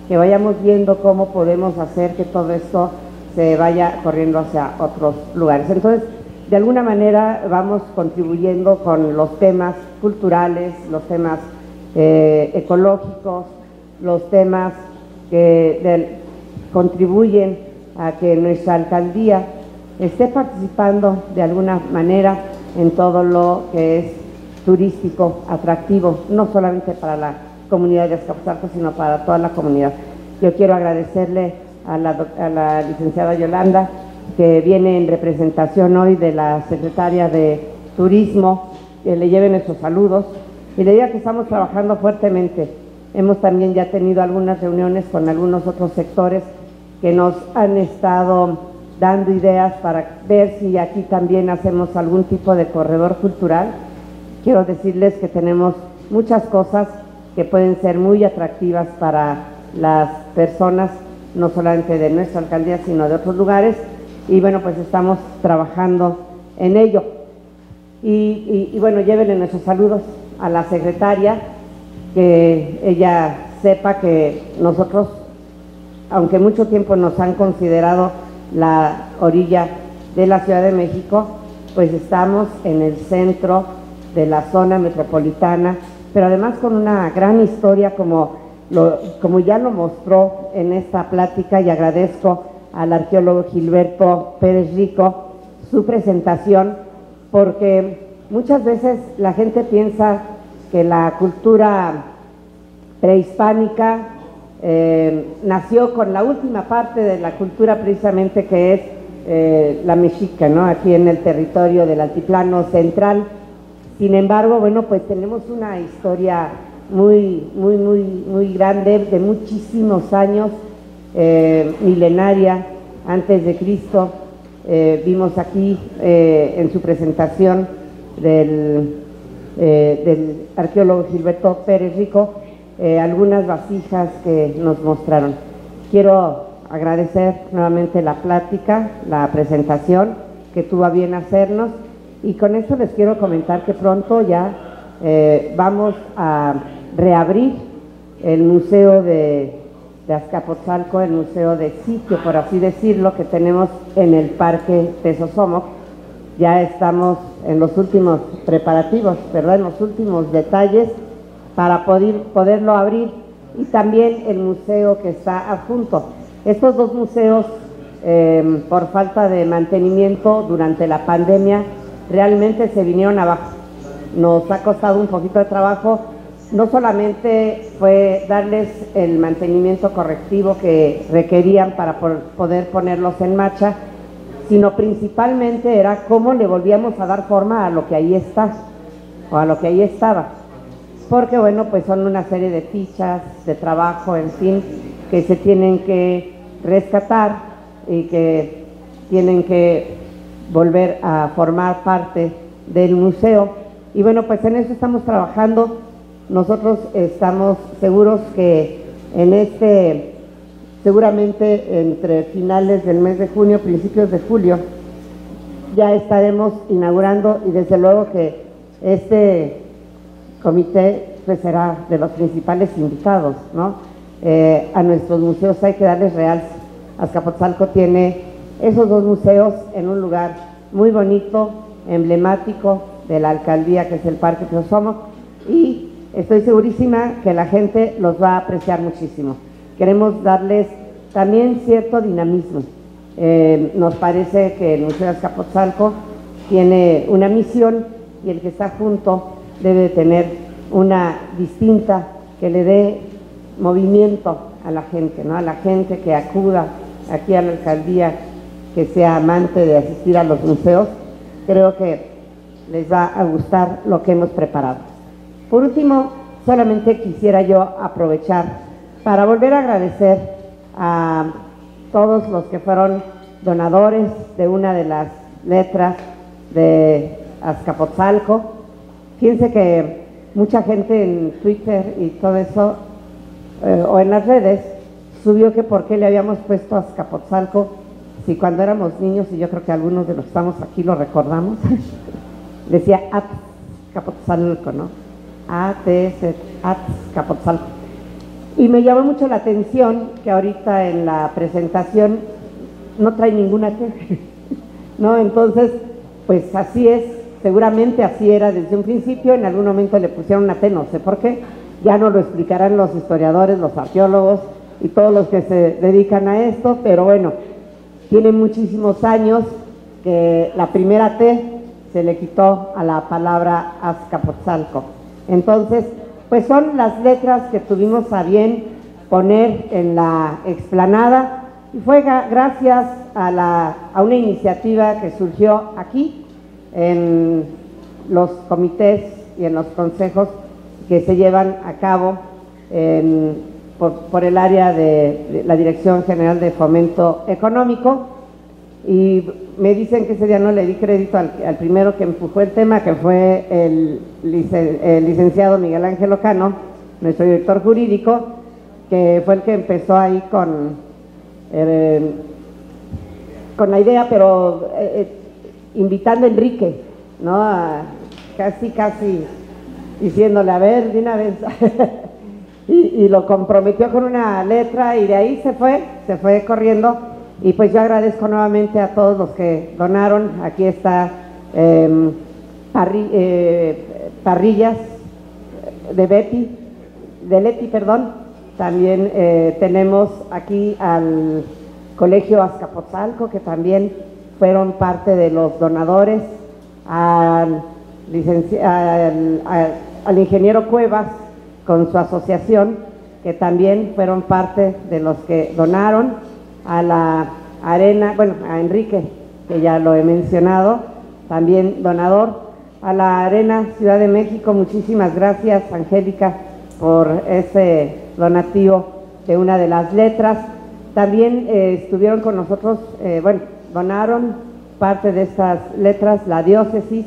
que vayamos viendo cómo podemos hacer que todo esto se vaya corriendo hacia otros lugares. Entonces, de alguna manera vamos contribuyendo con los temas culturales, los temas eh, ecológicos, los temas que contribuyen a que nuestra alcaldía esté participando de alguna manera en todo lo que es turístico, atractivo, no solamente para la comunidad de Azcapotzalco, sino para toda la comunidad. Yo quiero agradecerle a la, a la licenciada Yolanda, que viene en representación hoy de la secretaria de Turismo, que le lleven esos saludos y le diga que estamos trabajando fuertemente Hemos también ya tenido algunas reuniones con algunos otros sectores que nos han estado dando ideas para ver si aquí también hacemos algún tipo de corredor cultural. Quiero decirles que tenemos muchas cosas que pueden ser muy atractivas para las personas, no solamente de nuestra alcaldía, sino de otros lugares. Y bueno, pues estamos trabajando en ello. Y, bueno, llévenle nuestros saludos a la secretaria que ella sepa que nosotros, aunque mucho tiempo nos han considerado la orilla de la Ciudad de México, pues estamos en el centro de la zona metropolitana, pero además con una gran historia como, como ya lo mostró en esta plática y agradezco al arqueólogo Gilberto Pérez Rico su presentación, porque muchas veces la gente piensa que la cultura prehispánica eh, nació con la última parte de la cultura precisamente que es eh, la mexica, ¿no? Aquí en el territorio del altiplano central. Sin embargo, bueno, pues tenemos una historia muy, muy, muy, muy grande, de muchísimos años, eh, milenaria, antes de Cristo. vimos aquí en su presentación del eh, del arqueólogo Gilberto Pérez Rico, eh, algunas vasijas que nos mostraron. Quiero agradecer nuevamente la plática, la presentación que tuvo a bien hacernos y con esto les quiero comentar que pronto ya eh, vamos a reabrir el Museo de, de Azcapotzalco, el Museo de Sitio, por así decirlo, que tenemos en el Parque Tesosomoc ya estamos en los últimos preparativos, ¿verdad? En los últimos detalles para poder, poderlo abrir y también el museo que está adjunto. Estos dos museos, em, por falta de mantenimiento durante la pandemia, realmente se vinieron abajo. Nos ha costado un poquito de trabajo. No solamente fue darles el mantenimiento correctivo que requerían para poder ponerlos en marcha, sino principalmente era cómo le volvíamos a dar forma a lo que ahí está, o a lo que ahí estaba. Porque bueno, pues son una serie de fichas, de trabajo, en fin, que se tienen que rescatar y que tienen que volver a formar parte del museo. Y bueno, pues en eso estamos trabajando. Nosotros estamos seguros que en este seguramente entre finales del mes de junio, principios de julio, ya estaremos inaugurando y desde luego que este comité pues, será de los principales invitados, ¿no? Eh, a nuestros museos hay que darles real. Azcapotzalco tiene esos dos museos en un lugar muy bonito, emblemático de la alcaldía que es el Parque Teosomo y estoy segurísima que la gente los va a apreciar muchísimo queremos darles también cierto dinamismo. Eh, nos parece que el Museo Azcapotzalco tiene una misión y el que está junto debe tener una distinta que le dé movimiento a la gente, ¿no? a la gente que acuda aquí a la alcaldía, que sea amante de asistir a los museos, creo que les va a gustar lo que hemos preparado. Por último, solamente quisiera yo aprovechar para volver a agradecer a todos los que fueron donadores de una de las letras de Azcapotzalco. Fíjense que mucha gente en Twitter y todo eso, eh, o en las redes, subió que por qué le habíamos puesto Azcapotzalco si cuando éramos niños, y yo creo que algunos de los que estamos aquí lo recordamos, decía Azcapotzalco, ¿no? Azcapotzalco. Y me llamó mucho la atención que ahorita en la presentación no trae ninguna T, ¿no? Entonces, pues así es, seguramente así era desde un principio, en algún momento le pusieron una T, no sé por qué, ya no lo explicarán los historiadores, los arqueólogos y todos los que se dedican a esto, pero bueno, tiene muchísimos años que la primera T se le quitó a la palabra Azcapotzalco. Entonces, pues son las letras que tuvimos a bien poner en la explanada y fue gracias a, la, una iniciativa que surgió aquí en los comités y en los consejos que se llevan a cabo por, el área de, la Dirección General de Fomento Económico y me dicen que ese día no le di crédito al, primero que empujó el tema, que fue el, licenciado Miguel Ángel Ocano, nuestro director jurídico, que fue el que empezó ahí con, eh, con la idea, pero eh, eh, invitando a Enrique, ¿no? casi, casi diciéndole, a ver, de una vez. y, lo comprometió con una letra y de ahí se fue, se fue corriendo y pues yo agradezco nuevamente a todos los que donaron. Aquí está em, eh, Parrillas de Betty, de Leti, perdón. También eh, tenemos aquí al Colegio Azcapotzalco, que también fueron parte de los donadores, al, al ingeniero Cuevas con su asociación, que también fueron parte de los que donaron a la arena, bueno, a Enrique, que ya lo he mencionado, también donador, a la Arena Ciudad de México, muchísimas gracias Angélica por ese donativo de una de las letras. También eh, estuvieron con nosotros, eh, bueno, donaron parte de estas letras la diócesis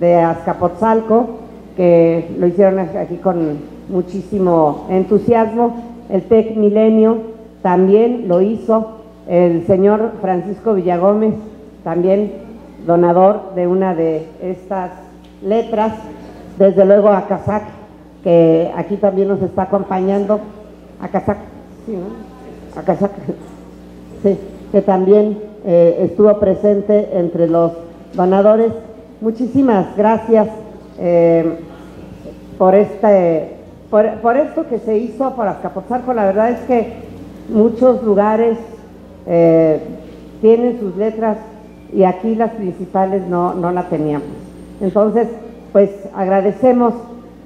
de Azcapotzalco, que lo hicieron aquí con muchísimo entusiasmo, el TEC Milenio, también lo hizo el señor Francisco Villagómez, también donador de una de estas letras, desde luego a Casac, que aquí también nos está acompañando, a Casac, sí, ¿no? A Casac, sí, que también eh, estuvo presente entre los donadores. Muchísimas gracias eh, por este por, esto que se hizo para Azcapotzalco. La verdad es que muchos lugares eh, tienen sus letras y aquí las principales no, no la teníamos. Entonces, pues agradecemos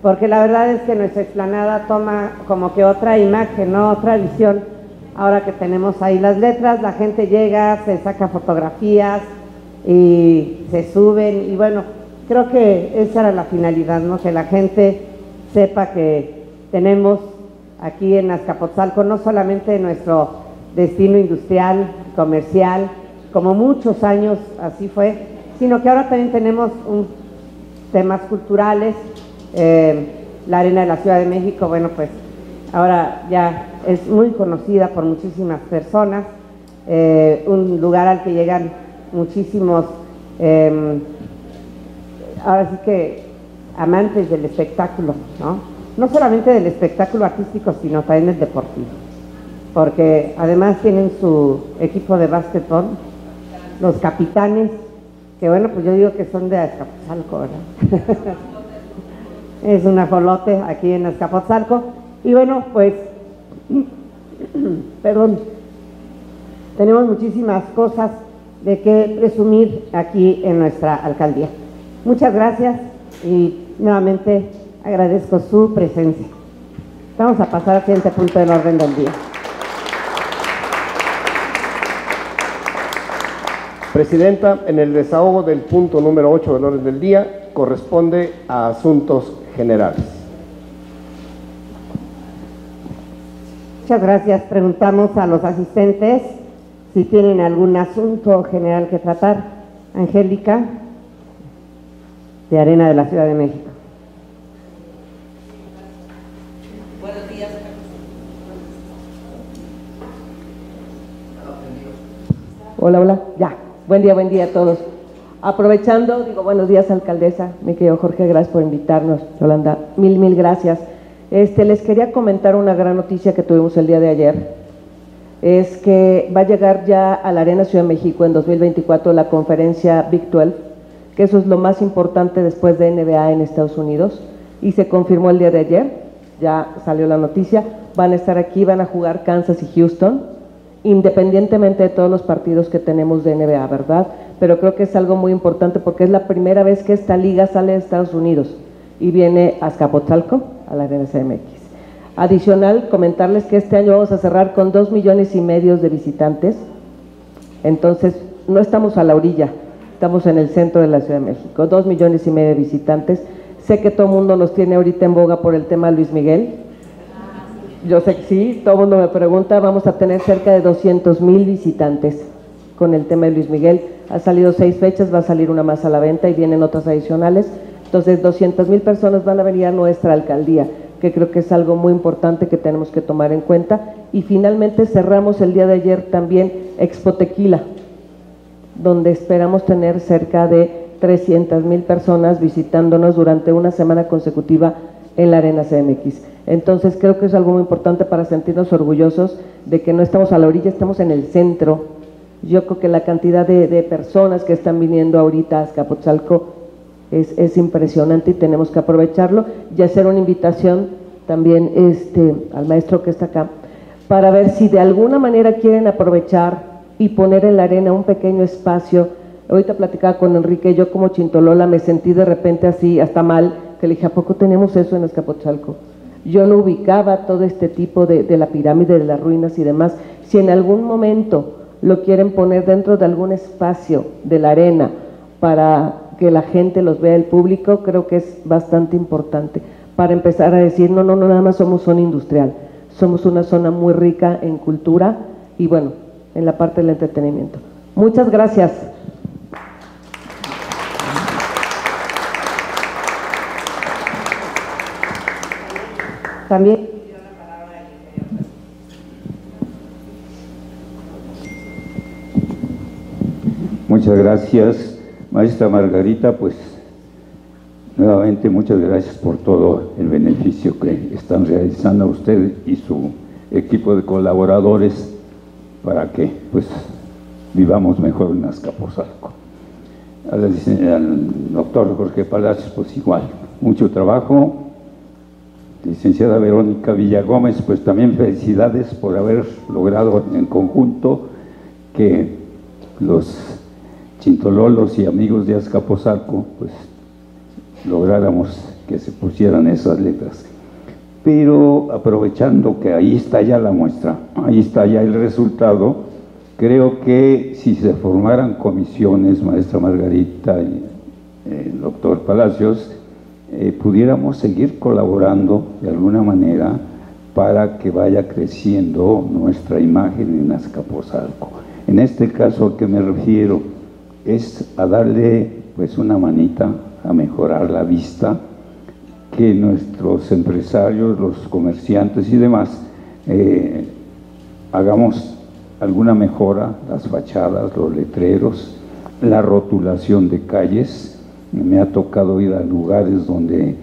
porque la verdad es que nuestra explanada toma como que otra imagen, ¿no? otra visión. Ahora que tenemos ahí las letras, la gente llega, se saca fotografías y se suben y bueno, creo que esa era la finalidad, ¿no? Que la gente sepa que tenemos aquí en Azcapotzalco, no solamente nuestro destino industrial, comercial, como muchos años así fue, sino que ahora también tenemos un, temas culturales, eh, la Arena de la Ciudad de México, bueno, pues ahora ya es muy conocida por muchísimas personas, eh, un lugar al que llegan muchísimos, eh, ahora sí que amantes del espectáculo, ¿no? No solamente del espectáculo artístico, sino también del deportivo. Porque además tienen su equipo de básquetbol, los capitanes, que bueno, pues yo digo que son de Azcapotzalco, ¿verdad? es un ajolote aquí en Azcapotzalco. Y bueno, pues, perdón, tenemos muchísimas cosas de qué presumir aquí en nuestra alcaldía. Muchas gracias y nuevamente Agradezco su presencia. Vamos a pasar al siguiente punto del orden del día. Presidenta, en el desahogo del punto número 8 del orden del día corresponde a asuntos generales. Muchas gracias. Preguntamos a los asistentes si tienen algún asunto general que tratar. Angélica, de Arena de la Ciudad de México. Hola, hola, ya. Buen día, buen día a todos. Aprovechando, digo, buenos días, alcaldesa, mi querido Jorge, gracias por invitarnos. Yolanda, mil, mil gracias. Este, les quería comentar una gran noticia que tuvimos el día de ayer. Es que va a llegar ya a la Arena Ciudad de México en 2024 la conferencia Big 12, que eso es lo más importante después de NBA en Estados Unidos. Y se confirmó el día de ayer, ya salió la noticia. Van a estar aquí, van a jugar Kansas y Houston independientemente de todos los partidos que tenemos de NBA, ¿verdad? Pero creo que es algo muy importante porque es la primera vez que esta liga sale de Estados Unidos y viene a Azcapotzalco, a la RNCMX. Adicional, comentarles que este año vamos a cerrar con dos millones y medio de visitantes, entonces no estamos a la orilla, estamos en el centro de la Ciudad de México, dos millones y medio de visitantes. Sé que todo el mundo nos tiene ahorita en boga por el tema Luis Miguel, yo sé que sí, todo el mundo me pregunta, vamos a tener cerca de 200 mil visitantes con el tema de Luis Miguel. Ha salido seis fechas, va a salir una más a la venta y vienen otras adicionales. Entonces, 200 mil personas van a venir a nuestra alcaldía, que creo que es algo muy importante que tenemos que tomar en cuenta. Y finalmente cerramos el día de ayer también Expo Tequila, donde esperamos tener cerca de 300 mil personas visitándonos durante una semana consecutiva en la Arena CMX. Entonces creo que es algo muy importante para sentirnos orgullosos de que no estamos a la orilla, estamos en el centro. Yo creo que la cantidad de, personas que están viniendo ahorita a Azcapotzalco es, es, impresionante y tenemos que aprovecharlo y hacer una invitación también este, al maestro que está acá para ver si de alguna manera quieren aprovechar y poner en la arena un pequeño espacio. Ahorita platicaba con Enrique, yo como Chintolola me sentí de repente así, hasta mal, que le dije, ¿a poco tenemos eso en Azcapotzalco? Yo no ubicaba todo este tipo de, la pirámide de las ruinas y demás. Si en algún momento lo quieren poner dentro de algún espacio de la arena para que la gente los vea, el público, creo que es bastante importante para empezar a decir, no, no, no, nada más somos zona industrial, somos una zona muy rica en cultura y bueno, en la parte del entretenimiento. Muchas gracias. También Muchas gracias, maestra Margarita, pues nuevamente muchas gracias por todo el beneficio que están realizando usted y su equipo de colaboradores para que pues vivamos mejor en Azcapotzalco. Al, doctor Jorge Palacios, pues igual, mucho trabajo, licenciada Verónica Villagómez, pues también felicidades por haber logrado en conjunto que los chintololos y amigos de Azcapotzalco pues lográramos que se pusieran esas letras. Pero aprovechando que ahí está ya la muestra, ahí está ya el resultado, creo que si se formaran comisiones, maestra Margarita y el eh, doctor Palacios, eh, pudiéramos seguir colaborando de alguna manera para que vaya creciendo nuestra imagen en Azcapotzalco. En este caso a que me refiero es a darle pues una manita a mejorar la vista, que nuestros empresarios, los comerciantes y demás eh, hagamos alguna mejora, las fachadas, los letreros, la rotulación de calles, me ha tocado ir a lugares donde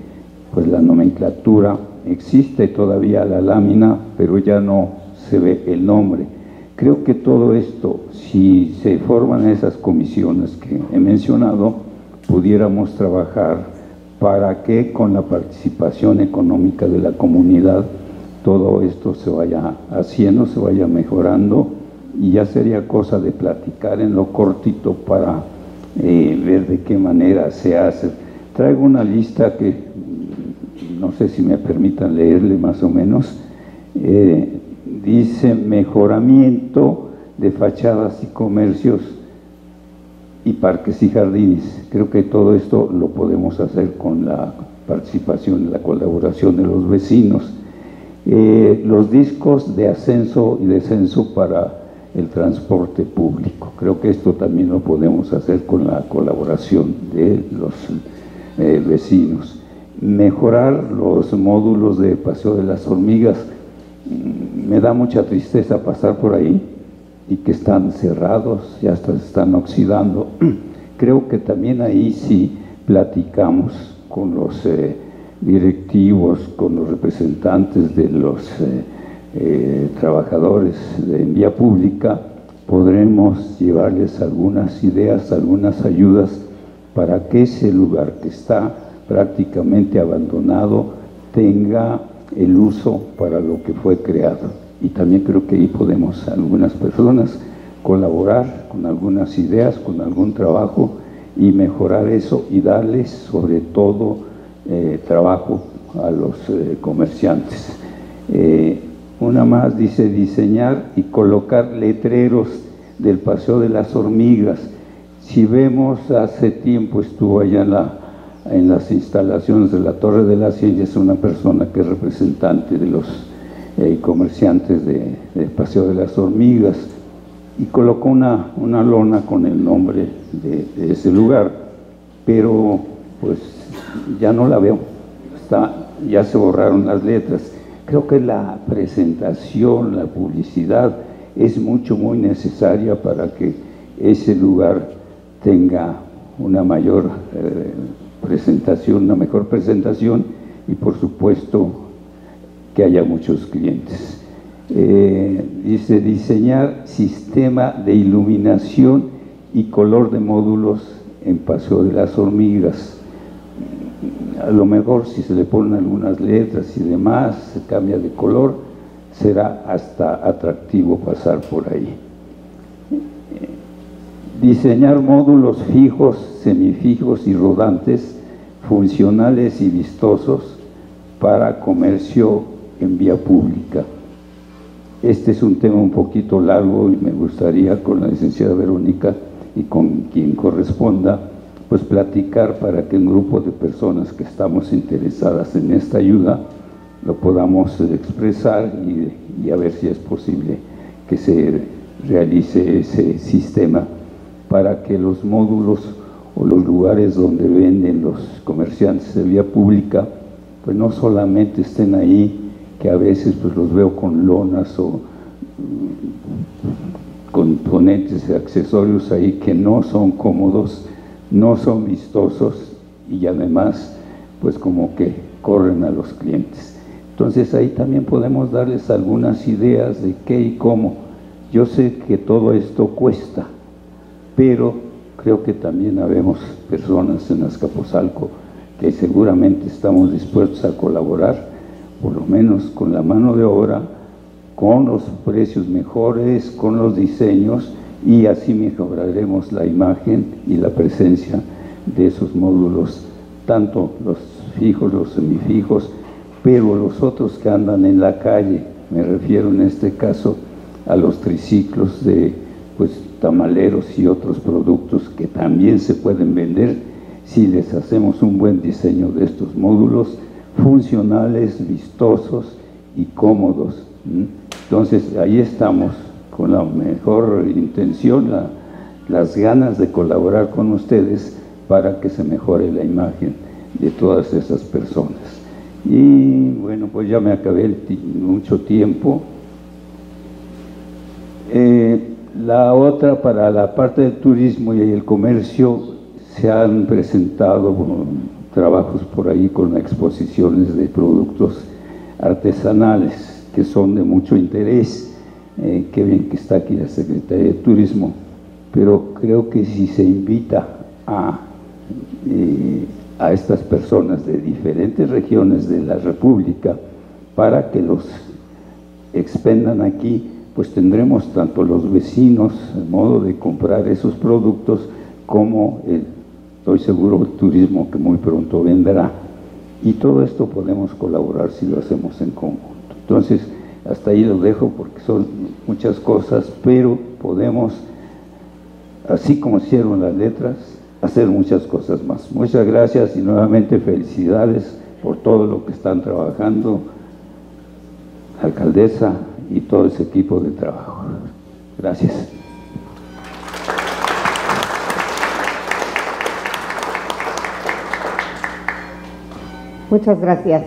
pues la nomenclatura existe todavía la lámina, pero ya no se ve el nombre. Creo que todo esto, si se forman esas comisiones que he mencionado, pudiéramos trabajar para que con la participación económica de la comunidad todo esto se vaya haciendo, se vaya mejorando y ya sería cosa de platicar en lo cortito para ver de qué manera se hace. Traigo una lista que no sé si me permitan leerle más o menos. Eh, dice mejoramiento de fachadas y comercios y parques y jardines. Creo que todo esto lo podemos hacer con la participación, la colaboración de los vecinos. Eh, los discos de ascenso y descenso para el transporte público. Creo que esto también lo podemos hacer con la colaboración de los eh, vecinos. Mejorar los módulos de Paseo de las Hormigas. Mm, me da mucha tristeza pasar por ahí y que están cerrados, ya hasta se están oxidando. Creo que también ahí sí platicamos con los eh, directivos, con los representantes de los eh, eh, trabajadores de vía pública, podremos llevarles algunas ideas, algunas ayudas para que ese lugar que está prácticamente abandonado tenga el uso para lo que fue creado. Y también creo que ahí podemos algunas personas colaborar con algunas ideas, con algún trabajo y mejorar eso y darles sobre todo eh, trabajo a los eh, comerciantes. Una más dice diseñar y colocar letreros del Paseo de las Hormigas. Si vemos, hace tiempo estuvo allá en, la, en las instalaciones de la Torre de la Ciencia, es una persona que es representante de los eh, comerciantes de, del Paseo de las Hormigas y colocó una, lona con el nombre de, ese lugar, pero pues ya no la veo, ya se borraron las letras Creo que la presentación, la publicidad es mucho, muy necesaria para que ese lugar tenga una mayor eh, presentación, una mejor presentación y por supuesto que haya muchos clientes. Eh, dice diseñar sistema de iluminación y color de módulos en Paseo de las Hormigas a lo mejor si se le ponen algunas letras y demás, se cambia de color, será hasta atractivo pasar por ahí. Diseñar módulos fijos, semifijos y rodantes, funcionales y vistosos para comercio en vía pública. Este es un tema un poquito largo y me gustaría con la licenciada Verónica y con quien corresponda pues platicar para que un grupo de personas que estamos interesadas en esta ayuda lo podamos expresar y, a ver si es posible que se realice ese sistema para que los módulos o los lugares donde venden los comerciantes de vía pública, pues no solamente estén ahí, que a veces pues los veo con lonas o mm, componentes y accesorios ahí que no son cómodos, no son vistosos y además pues como que corren a los clientes. Entonces ahí también podemos darles algunas ideas de qué y cómo. Yo sé que todo esto cuesta, pero creo que también habemos personas en Azcapotzalco que seguramente estamos dispuestos a colaborar, por lo menos con la mano de obra, con los precios mejores, con los diseños, y así mejoraremos la imagen y la presencia de esos módulos, tanto los fijos, los semifijos, pero los otros que andan en la calle, me refiero en este caso a los triciclos de pues, tamaleros y otros productos que también se pueden vender si les hacemos un buen diseño de estos módulos funcionales, vistosos y cómodos. Entonces ahí estamos con la mejor intención, las ganas de colaborar con ustedes para que se mejore la imagen de todas esas personas. Y bueno, pues ya me acabé mucho tiempo. Eh, la otra, para la parte del turismo y el comercio, se han presentado trabajos por ahí con exposiciones de productos artesanales que son de mucho interés eh, qué bien que está aquí la Secretaría de Turismo, pero creo que si se invita a, eh, a estas personas de diferentes regiones de la República para que los expendan aquí, pues tendremos tanto los vecinos el modo de comprar esos productos como estoy seguro el turismo que muy pronto vendrá. Y todo esto podemos colaborar si lo hacemos en conjunto. Entonces, hasta ahí lo dejo porque son muchas cosas, pero podemos así como hicieron las letras, hacer muchas cosas más. Muchas gracias y nuevamente felicidades por todo lo que están trabajando, alcaldesa y todo ese equipo de trabajo. Gracias. Muchas gracias.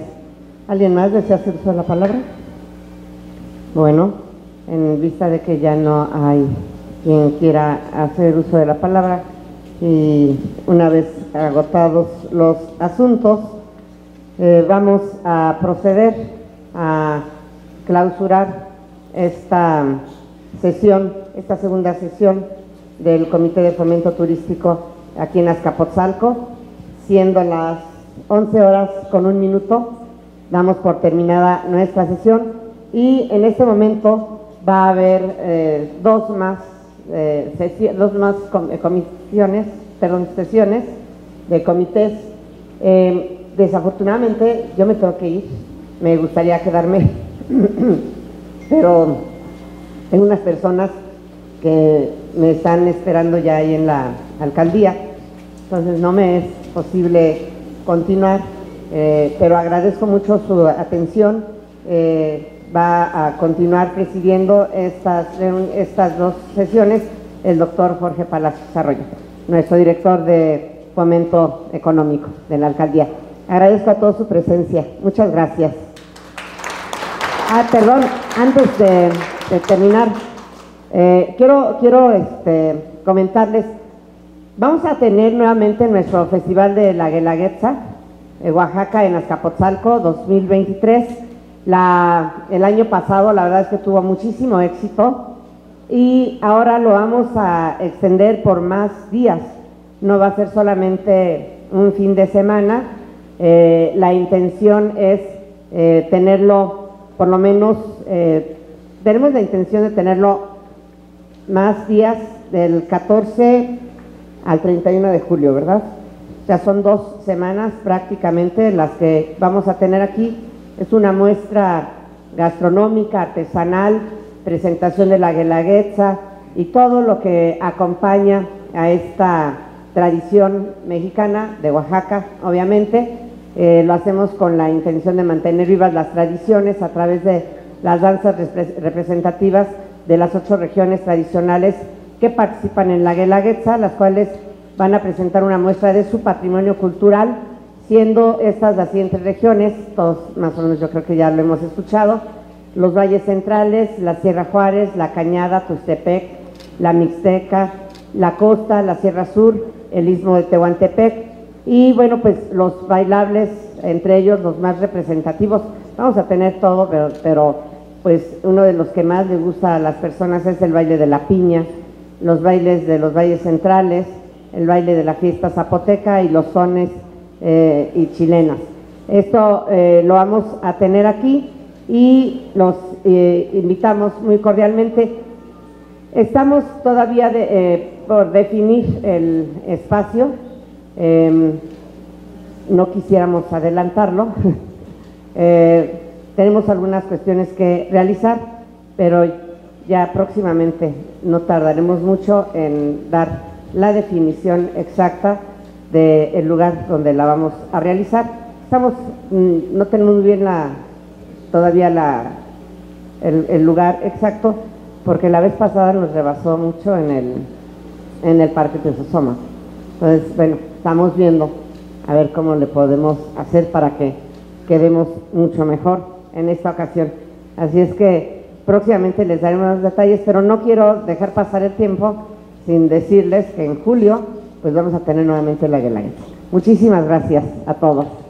¿Alguien más desea hacer uso de la palabra? Bueno, en vista de que ya no hay quien quiera hacer uso de la palabra y una vez agotados los asuntos, eh, vamos a proceder a clausurar esta sesión, esta segunda sesión del Comité de Fomento Turístico aquí en Azcapotzalco, siendo las 11 horas con un minuto, damos por terminada nuestra sesión y en este momento va a haber eh, dos más, eh, dos más eh, comisiones, sesiones de comités. desafortunadamente yo me tengo que ir, me gustaría quedarme, pero tengo unas personas que me están esperando ya ahí en la alcaldía, entonces no me es posible continuar, pero agradezco mucho su atención. Va a continuar presidiendo estas, estas dos sesiones el doctor Jorge Palacios Arroyo, nuestro director de fomento económico de la alcaldía. Agradezco a todos su presencia. Muchas gracias. Ah, perdón, antes de, terminar, eh, quiero, quiero este, comentarles Vamos a tener nuevamente nuestro Festival de la Guelaguetza, en Oaxaca, en Azcapotzalco 2023. El año pasado la verdad es que tuvo muchísimo éxito y ahora lo vamos a extender por más días. No va a ser solamente un fin de semana. Eh, la intención es eh, tenerlo, por lo menos, eh, tenemos la intención de tenerlo más días del 14 al 31 de julio, ¿verdad? O sea, son dos semanas prácticamente las que vamos a tener aquí. Es una muestra gastronómica, artesanal, presentación de la guelaguetza y todo lo que acompaña a esta tradición mexicana de Oaxaca, obviamente. Eh, lo hacemos con la intención de mantener vivas las tradiciones a través de las danzas representativas de las ocho regiones tradicionales que participan en la Guelaguetza, las cuales van a presentar una muestra de su patrimonio cultural, siendo estas las siguientes regiones, todos más o menos yo creo que ya lo hemos escuchado, los valles centrales, la Sierra Juárez, la Cañada, Tustepec, la Mixteca, la costa, la Sierra Sur, el istmo de Tehuantepec y bueno, pues los bailables, entre ellos los más representativos. Vamos a tener todo, pero, pero pues uno de los que más les gusta a las personas es el baile de la piña, los bailes de los valles centrales, el baile de la fiesta zapoteca y los sones eh, y chilenas. Esto eh, lo vamos a tener aquí y los eh, invitamos muy cordialmente. Estamos todavía por definir el espacio, em, no quisiéramos adelantarlo. tenemos algunas cuestiones que realizar, pero ya próximamente no tardaremos mucho en dar la definición exacta del lugar donde la vamos a realizar. Estamos, mm, no tenemos bien la, todavía la, el, lugar exacto, porque la vez pasada nos rebasó mucho en el, en el Parque Tesosoma. Entonces, bueno, estamos viendo a ver cómo le podemos hacer para que quedemos mucho mejor en esta ocasión. Así es que Próximamente les daremos los detalles, pero no quiero dejar pasar el tiempo sin decirles que en julio pues vamos a tener nuevamente la Guelaguetza. Muchísimas gracias a todos.